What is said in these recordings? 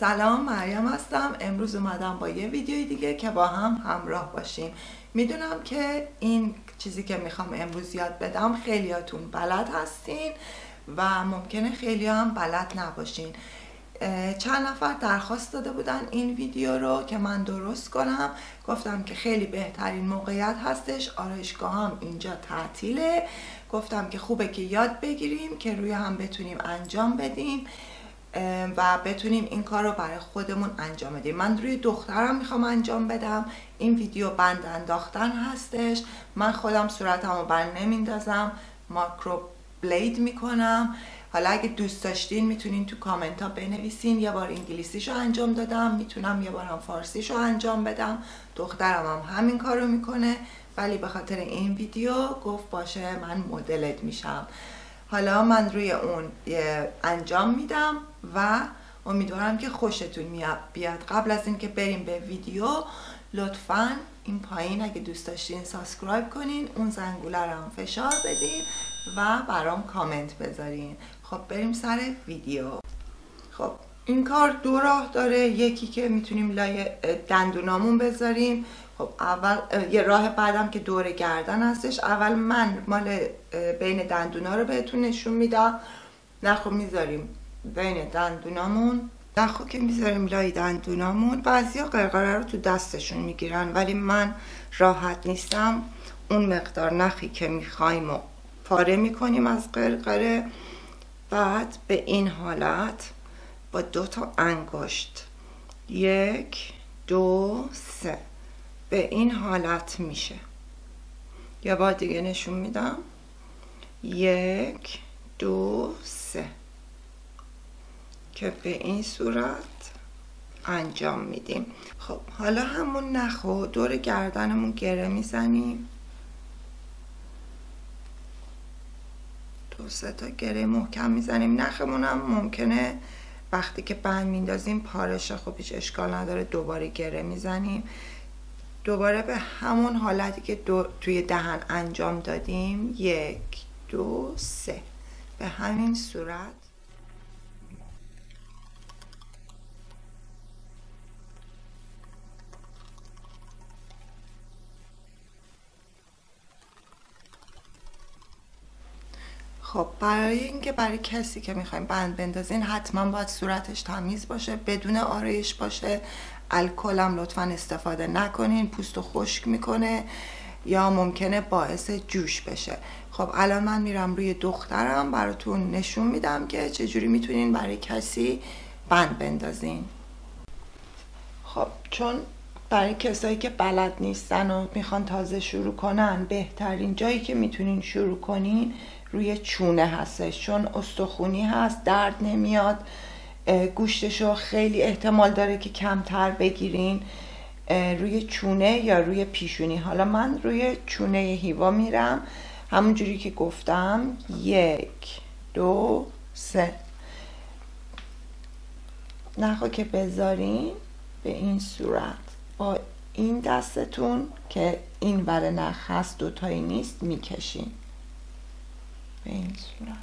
سلام مریم هستم. امروز اومدم با یه ویدیوی دیگه که با هم همراه باشیم. می‌دونم که این چیزی که می‌خوام امروز یاد بدم خیلیاتون بلد هستین و ممکنه خیلی هم بلد نباشین. چند نفر درخواست داده بودن این ویدیو رو که من درست کنم. گفتم که خیلی بهترین موقعیت هستش. آرایشگاه هم اینجا تعطیله. گفتم که خوبه که یاد بگیریم که روی هم بتونیم انجام بدیم. و بتونیم این کار رو برای خودمون انجام بدیم. من روی دخترم می‌خوام انجام بدم. این ویدیو بند انداختن هستش. من خودم صورتم رو بند نمیندازم. ماکرو بلید می‌کنم. حالا اگه دوست داشتین می‌تونین تو کامنت ها بنویسین. یه بار انگلیسیشو انجام دادم. می‌تونم یه بارم فارسیشو انجام بدم. دخترم هم همین کارو می‌کنه. ولی به خاطر این ویدیو گفت باشه من مدلت میشم. حالا من روی اون انجام میدم و امیدوارم که خوشتون بیاد. قبل از اینکه بریم به ویدیو لطفا این پایین اگه دوست داشتین subscribe کنین اون زنگوله رو هم فشار بدین و برام کامنت بذارین. خب بریم سر ویدیو. خب این کار دو راه داره. یکی که می‌تونیم لای دندونامون بذاریم. خب اول یه راه بعدم که دور گردن هستش. اول من مال بین دندونا رو بهتون نشون میدم. نه خب می‌ذاریم بین دندونامون. نه خب که می‌ذاریم لای دندونامون. بعضیا قرقره رو تو دستشون می‌گیرن ولی من راحت نیستم. اون مقدار نخی که می‌خوایم و پاره می‌کنیم از قرقره. بعد به این حالت با دو تا انگشت. یک دو سه. به این حالت میشه. یا با دیگه نشون میدم. یک دو سه. که به این صورت انجام میدیم. خب حالا همون نخو دور گردنمون گره می‌زنیم. دو سه تا گره محکم می‌زنیم. نخمون هم ممکنه وقتی که بند میندازیم پارشه خب هیچ اشکال نداره. دوباره گره می‌زنیم. دوباره به همون حالتی که دو توی دهن انجام دادیم یک دو سه. به همین صورت. خب برای اینکه برای کسی که می‌خوایم بند بندازین حتما باید صورتش تمیز باشه بدون آرایش باشه. الکل لطفا استفاده نکنین پوست رو خشک می‌کنه یا ممکنه باعث جوش بشه. خب الان من میرم روی دخترم براتون نشون میدم که چجوری می‌تونین برای کسی بند بندازین. خب چون برای کسایی که بلد نیستن و می‌خوان تازه شروع کنن بهترین جایی که می‌تونین شروع کنین روی چونه هستش. چون استخونی هست درد نمیاد. گوشتشو خیلی احتمال داره که کمتر بگیرین روی چونه یا روی پیشونی. حالا من روی چونه هیوا میرم. همون جوری که گفتم یک دو سه. نخوا که بذارین به این صورت. با این دستتون که این ور نخ هست دوتایی نیست می‌کشین. به این صورت.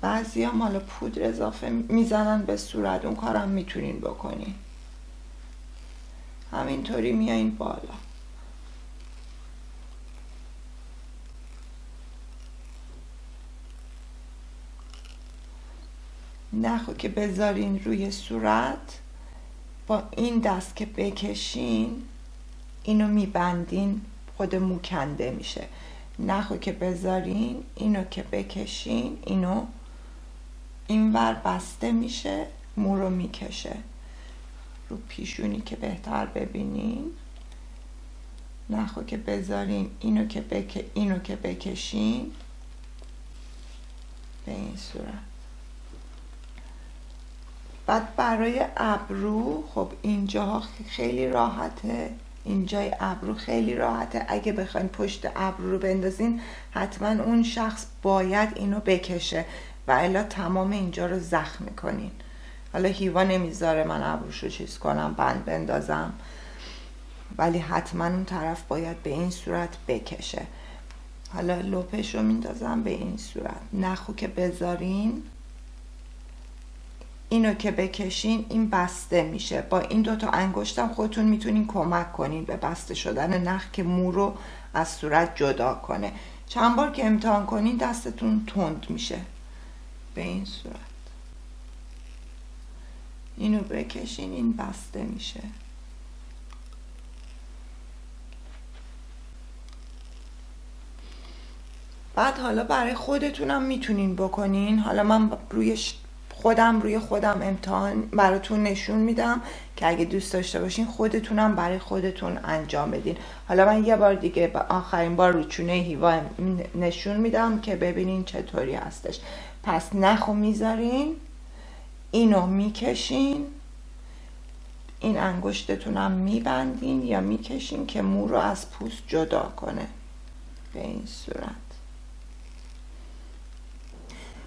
بعضی هم حالا پودر اضافه می‌زنن به صورت. اون کارم می‌تونین بکنین. همینطوری میایین بالا. نخو که بذارین روی صورت. با این دست که بکشین اینو میبندین خود مو کنده میشه. نخو که بذارین اینو که بکشین اینو اینور بسته میشه مو رو می‌کشه. رو پیشونی که بهتر ببینین. نخو که بذارین اینو که بک... اینو که بکشین. به این صورت. بعد برای ابرو خب اینجاها خیلی راحته. اینجای ابرو خیلی راحته. اگه بخواین پشت ابرو رو بندازین حتما اون شخص باید اینو بکشه. و الا تمام اینجا رو زخم می‌کنین. حالا هیوا نمی‌ذاره من ابروش رو چیز کنم بند بندازم. ولی حتما اون طرف باید به این صورت بکشه. حالا لپش رو میندازم به این صورت. نخو که بذارین. اینو که بکشین این بسته میشه. با این دوتا انگشتم خودتون می‌تونین کمک کنین به بسته شدن نخ که مو رو از صورت جدا کنه. چند بار که امتحان کنین دستتون تند میشه. به این صورت. اینو بکشین این بسته میشه. بعد حالا برای خودتونم می‌تونین بکنین. حالا من روی خودم روی خودم امتحان براتون نشون میدم که اگه دوست داشته باشین خودتونم برای خودتون انجام بدین. حالا من یه بار دیگه به آخرین بار رو چونه هیوا نشون میدم که ببینین چطوری هستش. پس نخو می‌ذارین اینو می‌کشین این انگشتتونم میبندین یا می‌کشین که مو رو از پوست جدا کنه به این صورت.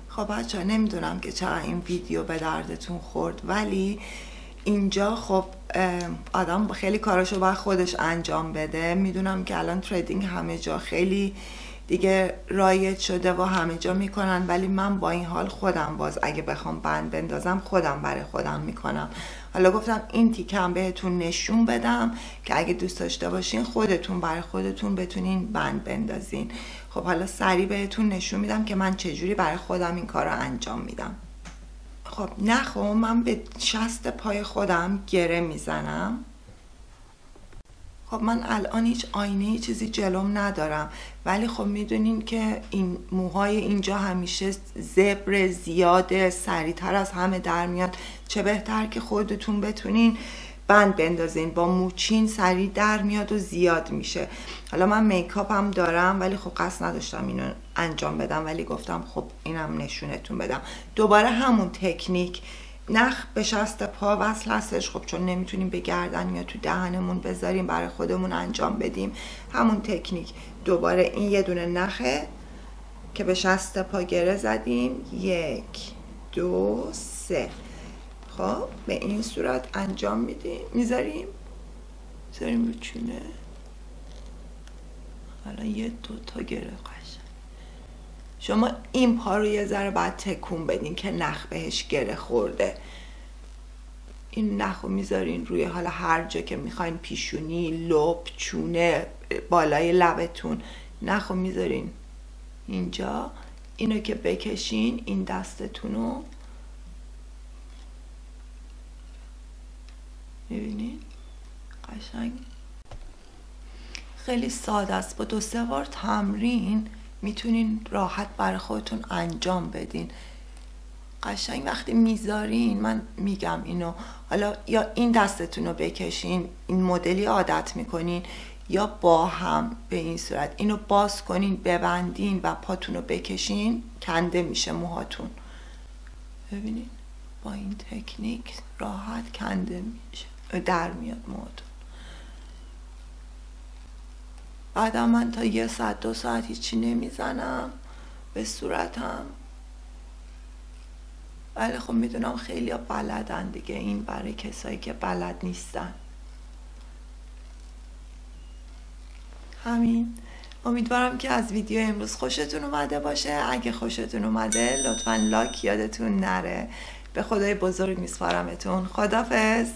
خب بچه نمی‌دونم که چرا این ویدیو به دردتون خورد ولی اینجا خب آدم خیلی کاراشو باید خودش انجام بده. می‌دونم که الان تریدینگ همه جا خیلی دیگه رایج شده و همه جا می‌کنن ولی من با این حال خودم باز اگه بخوام بند بندازم خودم برای خودم می‌کنم. حالا گفتم این تیکم بهتون نشون بدم که اگه دوست داشته باشین خودتون برای خودتون بتونین بند بندازین. خب حالا سریع بهتون نشون میدم که من چجوری برای خودم این کار رو انجام میدم. خب نخو من به شست پای خودم گره می‌زنم. خب من الان هیچ آینه چیزی جلوم ندارم. ولی خب می‌دونین که این موهای اینجا همیشه زبر زیاده سریعتر از همه در میاد. چه بهتر که خودتون بتونین بند بندازین. با موچین سریع در میاد و زیاد میشه. حالا من میکاپ هم دارم ولی خب قصد نداشتم اینو انجام بدم. ولی گفتم خب اینم نشونتون بدم. دوباره همون تکنیک نخ به شست پا وصل هستش. خب چون نمی‌تونیم به گردن یا تو دهنمون بذاریم برای خودمون انجام بدیم. همون تکنیک. دوباره این یه دونه نخه که به شست پا گره زدیم. یک دو سه. خب به این صورت انجام میدیم. می‌ذاریم؟ می‌ذاریم رو چونه. حالا یه دو تا گره شما این پا رو یه ذره باید تکون بدین که نخ بهش گره خورده. این نخ رو می‌ذارین روی حالا هر جا که می‌خواین پیشونی لب چونه بالای لبتون. نخ رو می‌ذارین اینجا. اینو که بکشین این دستتون رو. می‌بینین قشنگ. خیلی ساده است. با دو سه بار تمرین می‌تونین راحت برای خودتون انجام بدین. قشنگ وقتی می‌ذارین من میگم اینو. حالا یا این دستتون رو بکشین این مدلی عادت می‌کنین یا با هم به این صورت. اینو باز کنین ببندین و پاتون رو بکشین کنده میشه موهاتون. ببینین با این تکنیک راحت کنده میشه در میاد موهاتون. بعدا من تا یه ساعت دو ساعت هیچی نمی‌زنم. به صورتم. ولی خب می‌دونم خیلی بلدن دیگه این برای کسایی که بلد نیستن. همین. امیدوارم که از ویدیو امروز خوشتون اومده باشه. اگه خوشتون اومده لطفا لاک یادتون نره. به خدای بزرگ میسپارمتون. خدافز